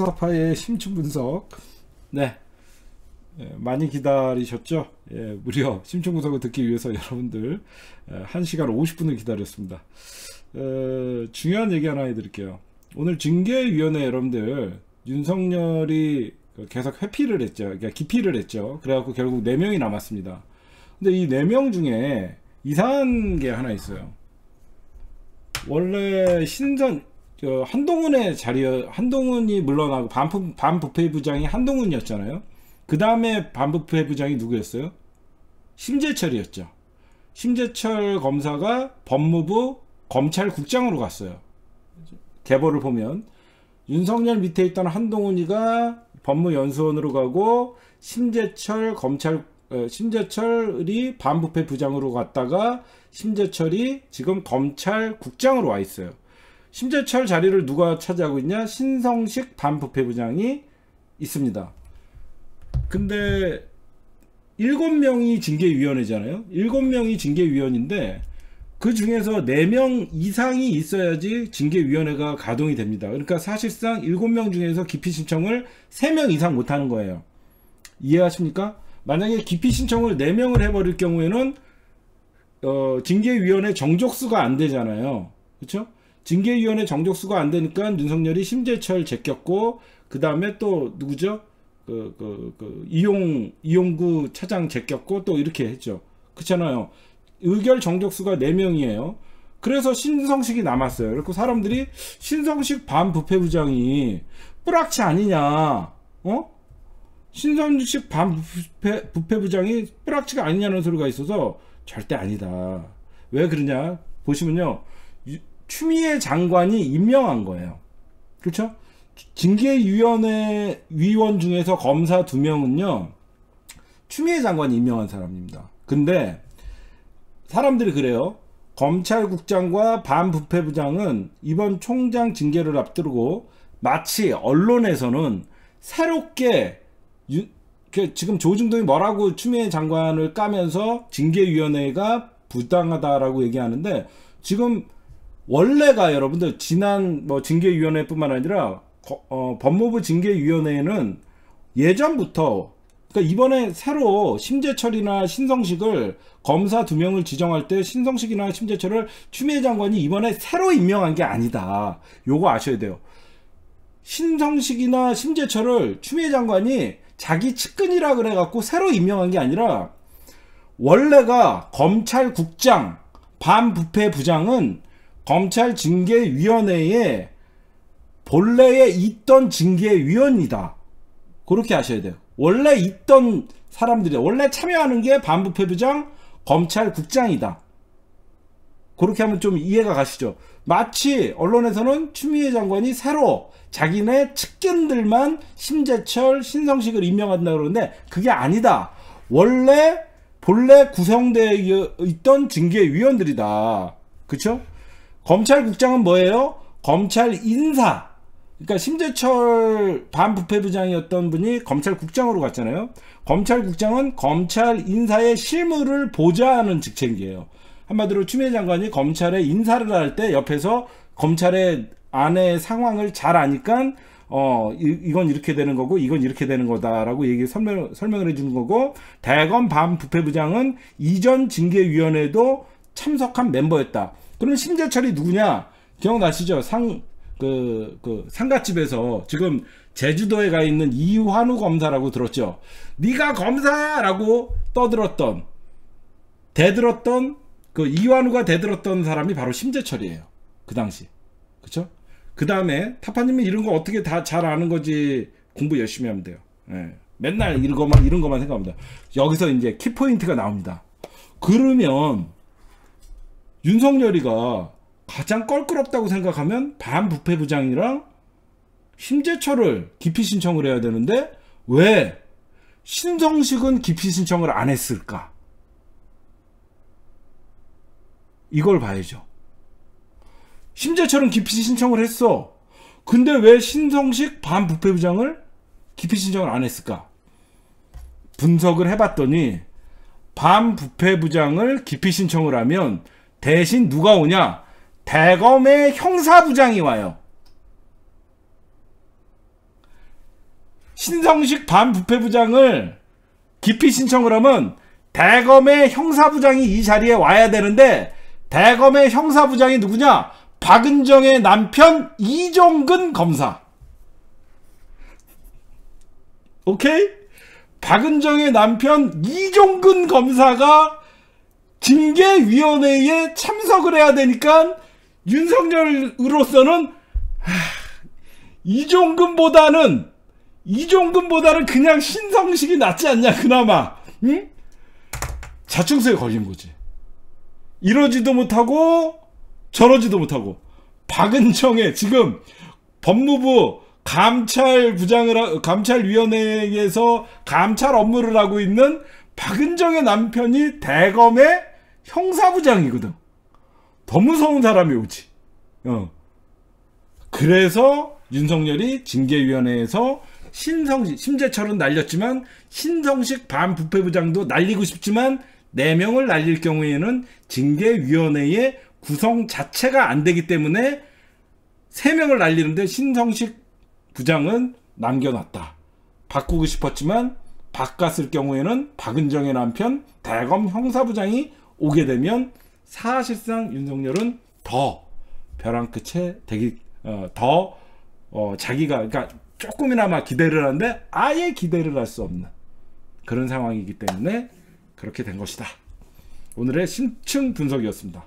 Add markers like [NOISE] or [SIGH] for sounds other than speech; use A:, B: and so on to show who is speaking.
A: 수사파의 심층 분석. 네. 예, 많이 기다리셨죠? 예, 무려 심층 분석을 듣기 위해서 [LAUGHS] 여러분들 예, 1시간 50분을 기다렸습니다. 어, 중요한 얘기 하나 해드릴게요. 오늘 징계위원회 여러분들 윤석열이 계속 회피를 했죠. 그러니까 기피를 했죠. 그래갖고 결국 4명이 남았습니다. 근데 이 4명 중에 이상한 게 하나 있어요. 원래 신선 저 한동훈의 자리에 한동훈이 물러나고 반부, 반부패 부장이 한동훈이었잖아요. 그 다음에 반부패 부장이 누구였어요? 심재철이었죠. 심재철 검사가 법무부 검찰국장으로 갔어요. 계보를 보면 윤석열 밑에 있던 한동훈이가 법무연수원으로 가고 심재철 검찰 어, 심재철이 반부패 부장으로 갔다가 심재철이 지금 검찰국장으로 와 있어요. 심재철 자리를 누가 차지하고 있냐? 신성식 반부패 부장이 있습니다. 근데 일곱 명이 징계위원회잖아요. 일곱 명이 징계위원인데 그 중에서 4명 이상이 있어야지 징계위원회가 가동이 됩니다. 그러니까 사실상 7명 중에서 기피 신청을 3명 이상 못 하는 거예요. 이해하십니까? 만약에 기피 신청을 4명을 해버릴 경우에는 어, 징계위원회 정족수가 안 되잖아요. 그렇죠? 징계위원회 정족수가 안 되니까 윤석열이 심재철 제꼈고 그 다음에 또 누구죠? 그, 그, 그 이용 이용구 차장 제꼈고 또 이렇게 했죠. 그렇잖아요. 의결 정족수가 4명이에요. 그래서 신성식이 남았어요. 그리고 사람들이 신성식 반부패부장이 뿌락치 아니냐, 어? 신성식 반부패부장이 뿌락치가 아니냐는 소리가 있어서 절대 아니다. 왜 그러냐? 보시면요. 추미애 장관이 임명한 거예요. 그렇죠? 징계위원회 위원 중에서 검사 두 명은요. 추미애 장관이 임명한 사람입니다. 근데 사람들이 그래요. 검찰국장과 반부패부장은 이번 총장 징계를 앞두고 마치 언론에서는 새롭게 유, 그 지금 조중동이 뭐라고 추미애 장관을 까면서 징계위원회가 부당하다라고 얘기하는데 지금 원래가 여러분들 지난 뭐 징계위원회뿐만 아니라 어, 법무부 징계위원회는 예전부터 그러니까 이번에 새로 심재철이나 신성식을 검사 두 명을 지정할 때 신성식이나 심재철을 추미애 장관이 이번에 새로 임명한 게 아니다. 요거 아셔야 돼요. 신성식이나 심재철을 추미애 장관이 자기 측근이라 그래갖고 새로 임명한 게 아니라 원래가 검찰국장 반부패 부장은 검찰 징계위원회에 본래에 있던 징계위원이다. 그렇게 하셔야 돼요. 원래 있던 사람들이 원래 참여하는 게 반부패부장 검찰국장이다. 그렇게 하면 좀 이해가 가시죠. 마치 언론에서는 추미애 장관이 새로 자기네 측근들만 심재철, 신성식을 임명한다 그러는데 그게 아니다. 원래 본래 구성되어 있던 징계위원들이다. 그쵸? 검찰국장은 뭐예요? 검찰 인사. 그러니까 심재철 반부패부장이었던 분이 검찰국장으로 갔잖아요. 검찰국장은 검찰 인사의 실무를 보좌하는 직책이에요. 한마디로 추미애 장관이 검찰에 인사를 할 때 옆에서 검찰의 안의 상황을 잘 아니까 어 이, 건 이렇게 되는 거고 이건 이렇게 되는 거다라고 얘기 설명 설명을 해주는 거고 대검 반부패부장은 이전 징계위원회도 참석한 멤버였다. 그럼 심재철이 누구냐? 기억나시죠? 상 그, 그, 상가집에서 지금 제주도에 가 있는 이환우 검사라고 들었죠. 네가 검사야 라고 떠들었던, 대들었던, 그 이환우가 대들었던 사람이 바로 심재철이에요. 그 당시. 그쵸? 그 다음에 타파님이 이런 거 어떻게 다 잘 아는 거지 공부 열심히 하면 돼요. 예. 맨날 이런 것만, 이런 것만 생각합니다. 여기서 이제 키포인트가 나옵니다. 그러면 윤석열이가 가장 껄끄럽다고 생각하면 반부패 부장이랑 심재철을 기피 신청을 해야 되는데 왜 신성식은 기피 신청을 안 했을까? 이걸 봐야죠. 심재철은 기피 신청을 했어. 근데 왜 신성식 반부패 부장을 기피 신청을 안 했을까? 분석을 해봤더니 반부패 부장을 기피 신청을 하면 대신 누가 오냐? 대검의 형사부장이 와요. 신성식 반부패부장을 기피 신청을 하면 대검의 형사부장이 이 자리에 와야 되는데 대검의 형사부장이 누구냐? 박은정의 남편 이종근 검사. 오케이? 박은정의 남편 이종근 검사가 징계위원회에 참석을 해야 되니까 윤석열으로서는 하, 이종근보다는 이종근보다는 그냥 신성식이 낫지 않냐 그나마. 응? 자충수에 걸린 거지. 이러지도 못하고 저러지도 못하고. 박은정의 지금 법무부 감찰부장을 하- 감찰위원회에서 감찰 업무를 하고 있는 박은정의 남편이 대검의 형사부장이거든. 더 무서운 사람이 오지. 어. 그래서 윤석열이 징계위원회에서 신성식, 심재철은 날렸지만 신성식 반부패부장도 날리고 싶지만 4명을 날릴 경우에는 징계위원회의 구성 자체가 안 되기 때문에 3명을 날리는데 신성식 부장은 남겨놨다. 바꾸고 싶었지만 바꿨을 경우에는 박은정의 남편 대검 형사부장이 오게 되면 사실상 윤석열은 더 벼랑 끝에 되기 어, 더 어, 자기가 그러니까 조금이나마 기대를 하는데 아예 기대를 할 수 없는 그런 상황이기 때문에 그렇게 된 것이다. 오늘의 심층 분석이었습니다.